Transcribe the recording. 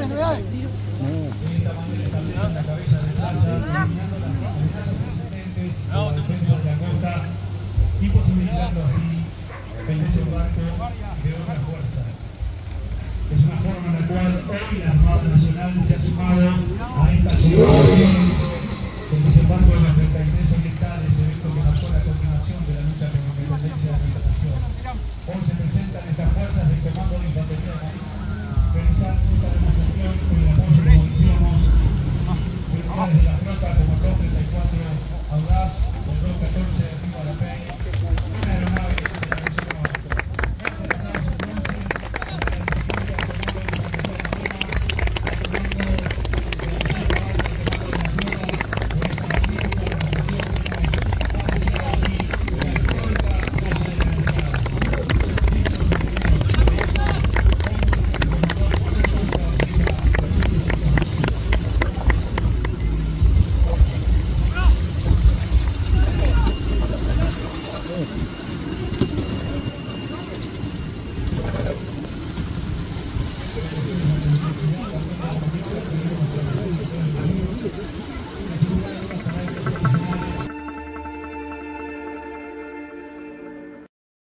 la bomba. y posibilitando así el desembarco de otras fuerzas. Es una forma en la cual hoy la Armada Nacional se ha sumado a esta conmemoración del desembarco de los 33 orientales, evento que marcó la continuación de la lucha por la independencia de nuestra nación. Hoy se presentan estas fuerzas del Comando de Infantería